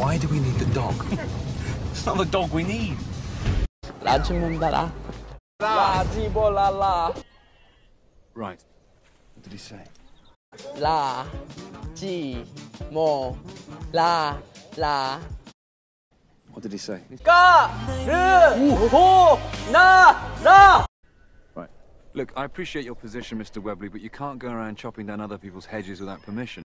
Why do we need the dog? it's not the dog we need. Right. What did he say? La, ji, mo, la, la. What did he say? 까르보나라 Right. Look, I appreciate your position, Mr. Webley, but you can't go around chopping down other people's hedges without permission.